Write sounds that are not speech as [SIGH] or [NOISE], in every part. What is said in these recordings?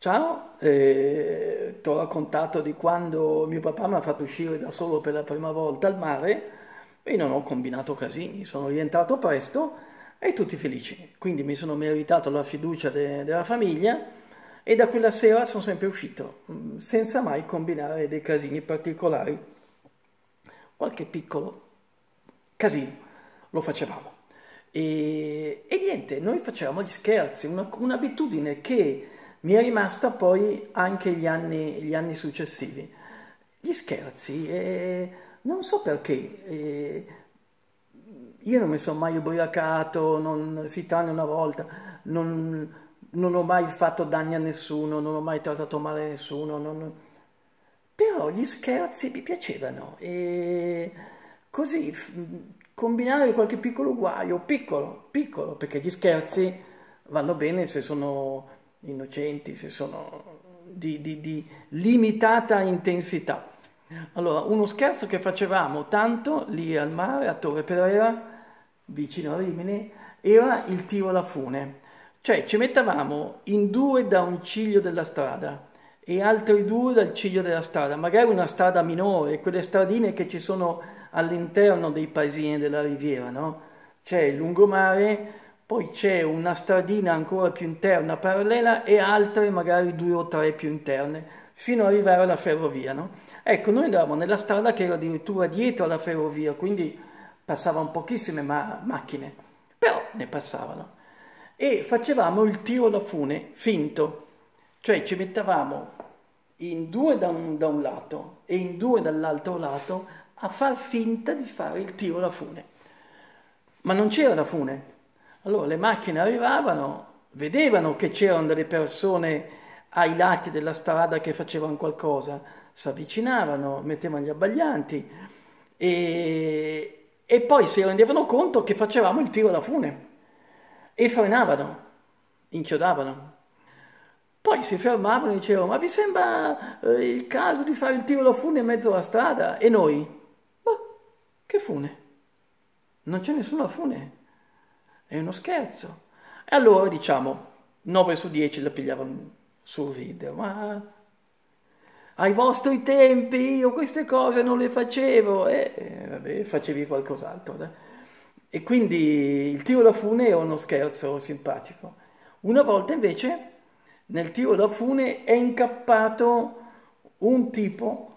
Ciao, eh, ti ho raccontato di quando mio papà mi ha fatto uscire da solo per la prima volta al mare e non ho combinato casini, sono rientrato presto e tutti felici. Quindi mi sono meritato la fiducia de- della famiglia e da quella sera sono sempre uscito, mm, senza mai combinare dei casini particolari. Qualche piccolo casino lo facevamo. E, e niente, noi facevamo gli scherzi, una- un'abitudine che mi è rimasta poi anche gli anni, gli anni successivi. Gli scherzi, eh, non so perché, eh, io non mi sono mai ubriacato, non, sì, tranne una volta, non, non ho mai fatto danni a nessuno, non ho mai trattato male nessuno, non- però gli scherzi mi piacevano e così combinare qualche piccolo guaio, piccolo, piccolo, perché gli scherzi vanno bene se sono innocenti, se sono di, di- di limitata intensità. Allora, uno scherzo che facevamo tanto lì al mare, a Torre Pereira, vicino a Rimini, era il tiro alla fune. Cioè ci mettevamo in due da un ciglio della strada e altri due dal ciglio della strada, magari una strada minore, quelle stradine che ci sono all'interno dei paesini della riviera, no? C'è il lungomare, poi c'è una stradina ancora più interna parallela e altre magari due o tre più interne, fino ad arrivare alla ferrovia, no? Ecco, noi andavamo nella strada che era addirittura dietro alla ferrovia, quindi passavano pochissime ma- macchine, però ne passavano. E facevamo il tiro da fune finto, cioè ci mettevamo in due da un, da un lato e in due dall'altro lato a far finta di fare il tiro da fune. Ma non c'era la fune. Allora le macchine arrivavano, vedevano che c'erano delle persone ai lati della strada che facevano qualcosa, si avvicinavano, mettevano gli abbaglianti e, e poi si rendevano conto che facevamo il tiro da fune e frenavano, inchiodavano. Poi si fermavano e dicevano: Ma vi sembra eh, il caso di fare il tiro da fune in mezzo alla strada? E noi? Ma che fune? Non c'è nessuna fune, è uno scherzo. E allora diciamo 9 su 10 la pigliavano sul ridere, ma ai vostri tempi io queste cose non le facevo, e eh, vabbè, facevi qualcos'altro. dai. E quindi il tiro da fune è uno scherzo simpatico. Una volta invece nel tiro da fune è incappato un tipo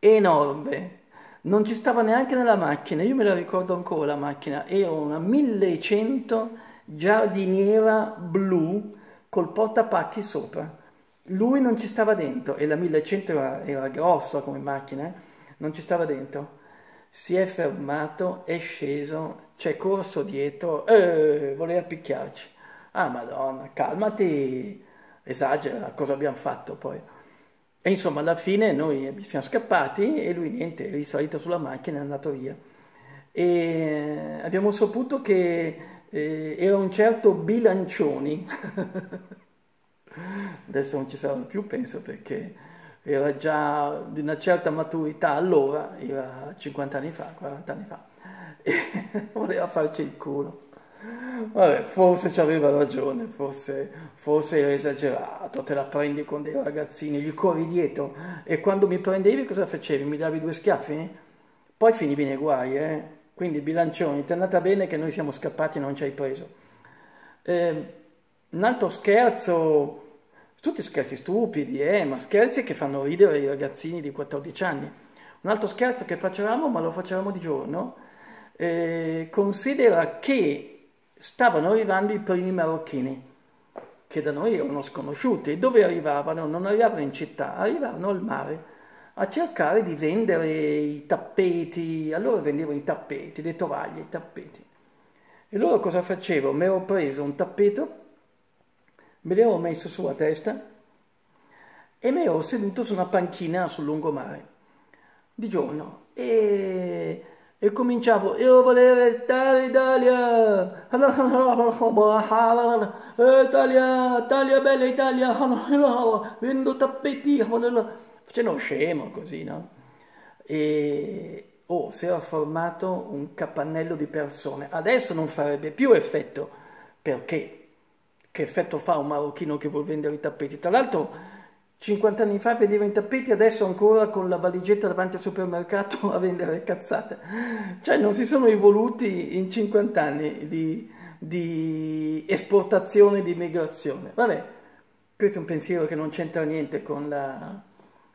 enorme, non ci stava neanche nella macchina, io me la ricordo ancora la macchina, era una 1100 giardiniera blu col portapacchi sopra. Lui non ci stava dentro e la 1100 era, era grossa come macchina, eh, non ci stava dentro. Si è fermato, è sceso, c'è corso dietro, eh, voleva picchiarci. Ah, Madonna, calmati, esagera, cosa abbiamo fatto poi? E insomma, alla fine noi siamo scappati e lui niente, è risalito sulla macchina e è andato via. E abbiamo saputo che eh, era un certo Bilancioni. [LAUGHS] Adesso non ci sarà più, penso, perché era già di una certa maturità allora, era 50 anni fa, 40 anni fa, [LAUGHS] e voleva farci il culo. Vabbè, forse ci aveva ragione, forse, forse era esagerato, te la prendi con dei ragazzini, gli corri dietro e quando mi prendevi cosa facevi? Mi davi due schiaffi? Poi finivi nei guai, eh? Quindi bilancioni, ti è andata bene che noi siamo scappati e non ci hai preso. Eh, un altro scherzo, tutti scherzi stupidi, eh, ma scherzi che fanno ridere i ragazzini di 14 anni. Un altro scherzo che facevamo, ma lo facevamo di giorno, eh, considera che stavano arrivando i primi marocchini, che da noi erano sconosciuti. E dove arrivavano? Non arrivavano in città, arrivavano al mare a cercare di vendere i tappeti. Allora vendevano i tappeti, le tovaglie, i tappeti. E loro cosa facevo? Mi ero preso un tappeto, me l'ero messo sulla testa e mi ero seduto su una panchina sul lungomare di giorno e, e cominciavo io volevo stare Italia. Italia Italia bella Italia. Vendo tappeti. Facendo lo scemo così no? E oh, si era formato un capannello di persone. Adesso non farebbe più effetto. Perché? Che effetto fa un marocchino che vuol vendere i tappeti? Tra l'altro 50 anni fa vendeva i tappeti, adesso ancora con la valigetta davanti al supermercato [LAUGHS] a vendere cazzate. Cioè non si sono evoluti in 50 anni di, di esportazione, di migrazione. Vabbè, questo è un pensiero che non c'entra niente con, la,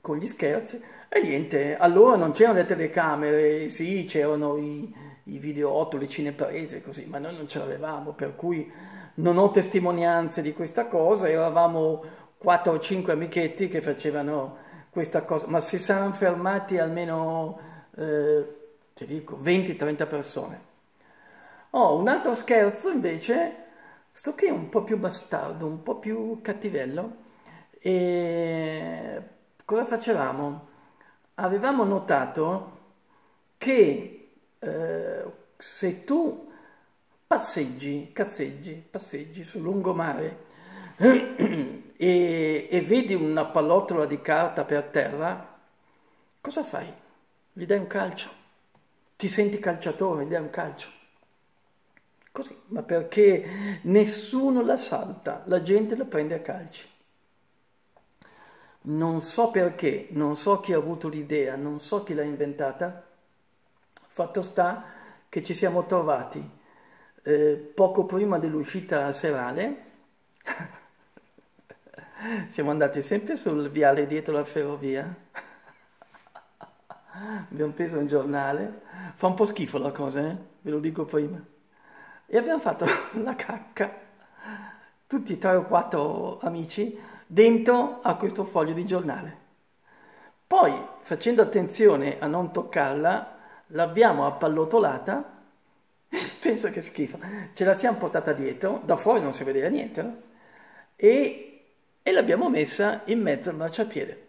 con gli scherzi. E niente, allora non c'erano le telecamere, sì, c'erano i, i videootto, le cineprese, così, ma noi non ce l'avevamo, per cui non ho testimonianze di questa cosa, eravamo quattro o cinque amichetti che facevano questa cosa, ma si saranno fermati almeno, eh, ti dico, 20-30 persone. Oh, un altro scherzo invece, sto qui un po' più bastardo, un po' più cattivello, e cosa facevamo? Avevamo notato che eh, se tu passeggi, cazzeggi, passeggi sul lungomare e, e vedi una pallottola di carta per terra, cosa fai? Gli dai un calcio? Ti senti calciatore, gli dai un calcio? Così, ma perché nessuno la salta, la gente la prende a calci. Non so perché, non so chi ha avuto l'idea, non so chi l'ha inventata, fatto sta che ci siamo trovati eh, poco prima dell'uscita serale, [LAUGHS] siamo andati sempre sul viale dietro la ferrovia, abbiamo preso un giornale, fa un po' schifo la cosa, eh? ve lo dico prima, e abbiamo fatto [LAUGHS] la cacca, tutti tre o quattro amici, dentro a questo foglio di giornale. Poi, facendo attenzione a non toccarla, l'abbiamo appallotolata. [LAUGHS] Pensa che schifo, ce la siamo portata dietro, da fuori non si vedeva niente, no? e, e l'abbiamo messa in mezzo al marciapiede.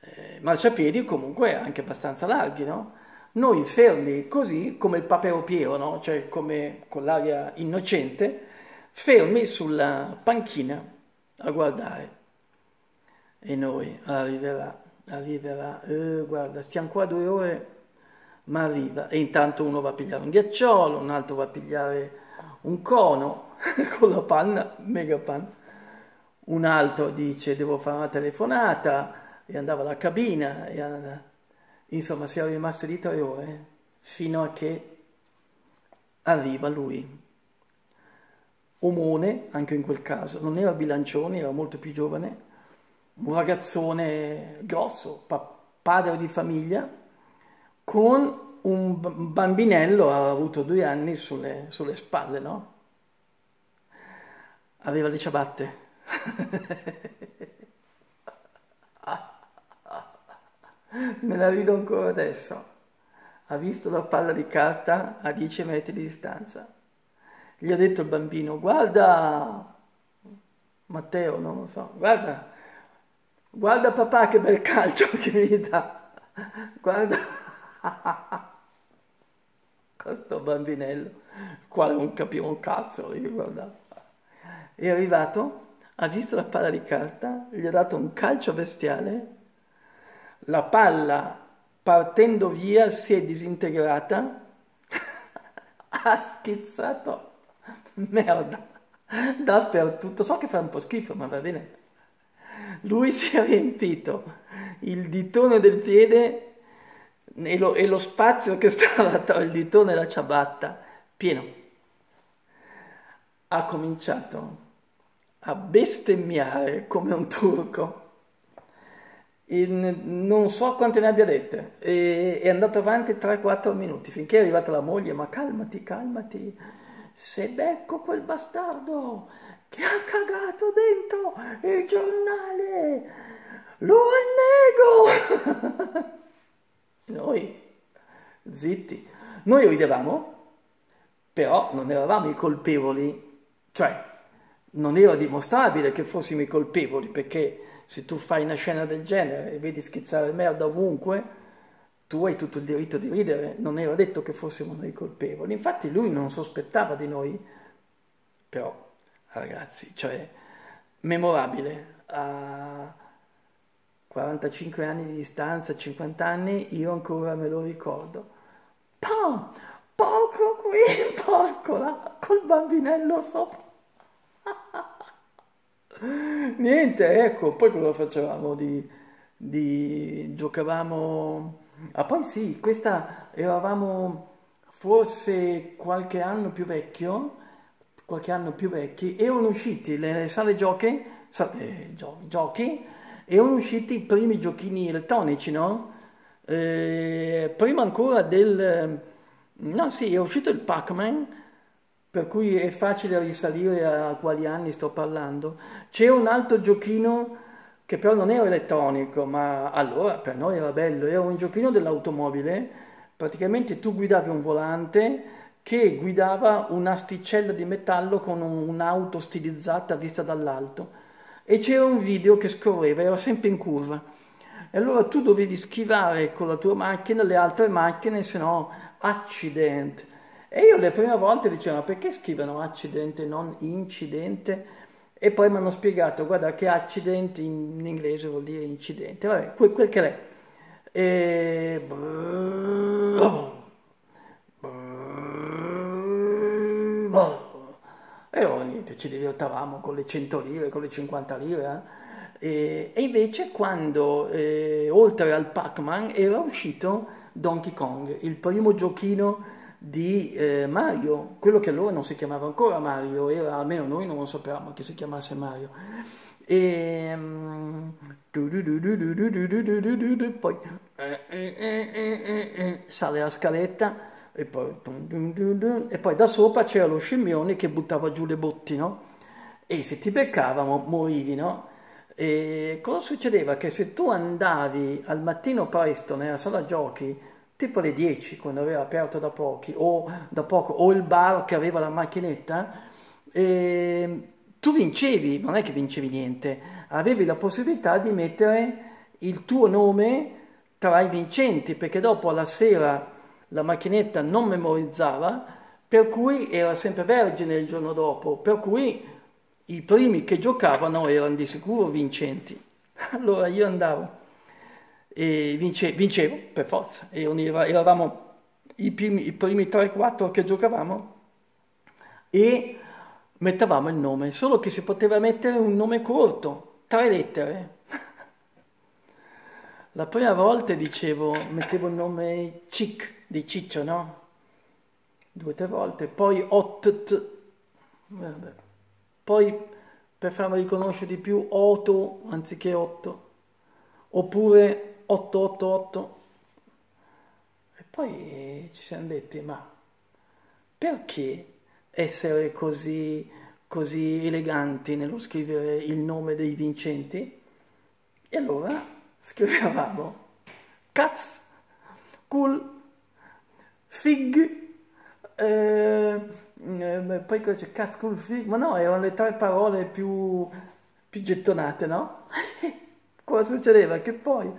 Eh, marciapiedi comunque anche abbastanza larghi, no? Noi fermi così, come il papero Piero, no? Cioè come con l'aria innocente, fermi sulla panchina a guardare. E noi arriverà, arriverà, eh, guarda, stiamo qua due ore ma arriva e intanto uno va a pigliare un ghiacciolo, un altro va a pigliare un cono [LAUGHS] con la panna, mega panna, un altro dice devo fare una telefonata e andava alla cabina, e andava... insomma siamo rimasti lì tre ore fino a che arriva lui. Omone, anche in quel caso, non era Bilancioni, era molto più giovane, un ragazzone grosso, pa- padre di famiglia, con un bambinello, ha avuto due anni sulle, sulle spalle, no? Aveva le ciabatte. [LAUGHS] Me la rido ancora adesso. Ha visto la palla di carta a 10 metri di distanza. Gli ha detto il bambino, guarda, Matteo, non lo so, guarda, guarda papà che bel calcio [LAUGHS] che mi dà, guarda. [LAUGHS] Questo bambinello, quale non capiva un cazzo, È arrivato, ha visto la palla di carta, gli ha dato un calcio bestiale, la palla partendo via si è disintegrata, [LAUGHS] ha schizzato merda dappertutto. So che fa un po' schifo, ma va bene. Lui si è riempito il ditone del piede e lo, e lo spazio che stava [LAUGHS] tra il ditone e la ciabatta, pieno. Ha cominciato a bestemmiare come un turco. In, non so quante ne abbia dette, e, è andato avanti 3-4 minuti finché è arrivata la moglie. Ma calmati, calmati, se becco quel bastardo che ha cagato dentro il giornale, lo annego! [LAUGHS] Noi, zitti, noi ridevamo, però non eravamo i colpevoli, cioè non era dimostrabile che fossimo i colpevoli, perché se tu fai una scena del genere e vedi schizzare merda ovunque, tu hai tutto il diritto di ridere, non era detto che fossimo noi colpevoli. Infatti lui non sospettava di noi, però ragazzi, cioè memorabile. Uh, 45 anni di distanza, 50 anni, io ancora me lo ricordo. Pam! Porco qui, [LAUGHS] porco là, col bambinello sopra. [LAUGHS] Niente, ecco, poi cosa facevamo di, di giocavamo... Ah, poi sì, questa eravamo forse qualche anno più vecchio, qualche anno più vecchi, erano usciti le sale giochi, eh, gio, giochi, erano usciti i primi giochini elettronici, no? Eh, prima ancora del... No, sì, è uscito il Pac-Man, per cui è facile risalire a quali anni sto parlando. C'era un altro giochino che però non era elettronico, ma allora per noi era bello, era un giochino dell'automobile, praticamente tu guidavi un volante che guidava un'asticella di metallo con un'auto stilizzata vista dall'alto e c'era un video che scorreva, era sempre in curva. E allora tu dovevi schivare con la tua macchina le altre macchine, se no accident. E io le prime volte dicevo, ma perché scrivono accident e non incidente? E poi mi hanno spiegato, guarda che accident in inglese vuol dire incidente, vabbè, quel, quel che è. E... E allora niente, ci divertavamo con le 100 lire, con le 50 lire. Eh? E, e, invece quando, eh, oltre al Pac-Man, era uscito Donkey Kong, il primo giochino di eh, Mario, quello che allora non si chiamava ancora Mario, era, almeno noi non lo sapevamo che si chiamasse Mario. E um, poi sale la scaletta e poi, e poi da sopra c'era lo scimmione che buttava giù le botti, no? E se ti beccavamo morivi, no? E cosa succedeva? Che se tu andavi al mattino presto nella sala giochi, tipo alle 10, quando aveva aperto da, pochi, o, da poco, o il bar che aveva la macchinetta, e tu vincevi, non è che vincevi niente, avevi la possibilità di mettere il tuo nome tra i vincenti, perché dopo alla sera la macchinetta non memorizzava, per cui era sempre vergine il giorno dopo, per cui i primi che giocavano erano di sicuro vincenti. [LAUGHS] Allora io andavo e vince, vincevo per forza, e eravamo i primi, i primi 3-4 che giocavamo e mettevamo il nome, solo che si poteva mettere un nome corto, tre lettere. La prima volta dicevo, mettevo il nome Cic, di Ciccio, no? Due o tre volte, poi Ott, poi per farmi riconoscere di più Otto anziché Otto, oppure 888. E poi ci siamo detti, ma perché essere così, così eleganti nello scrivere il nome dei vincenti? E allora scrivevamo Katz, Cool, Fig, eh, eh, poi c'è? Cazzo col fig, ma no, erano le tre parole più, più gettonate, no? [LAUGHS] cosa succedeva? Che poi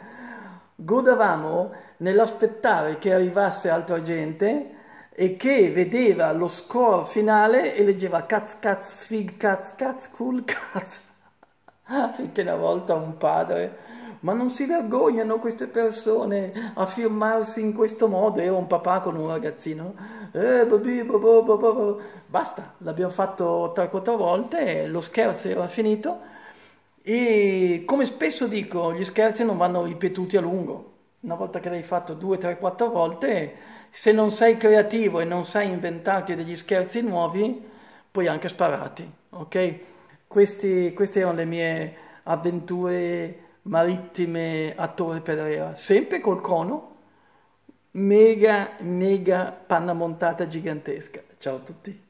godavamo nell'aspettare che arrivasse altra gente e che vedeva lo score finale e leggeva caz caz fig caz caz cool caz [LAUGHS] finché una volta un padre ma non si vergognano queste persone a firmarsi in questo modo? Era un papà con un ragazzino. Eh, babi, babò, babò. Basta, l'abbiamo fatto 3-4 volte, lo scherzo era finito e come spesso dico, gli scherzi non vanno ripetuti a lungo. Una volta che l'hai fatto 2, 3, 4 volte, se non sei creativo e non sai inventarti degli scherzi nuovi, puoi anche spararti, ok? Questi, queste erano le mie avventure marittime a Torre Pedrea, sempre col cono, mega, mega panna montata gigantesca. Ciao a tutti.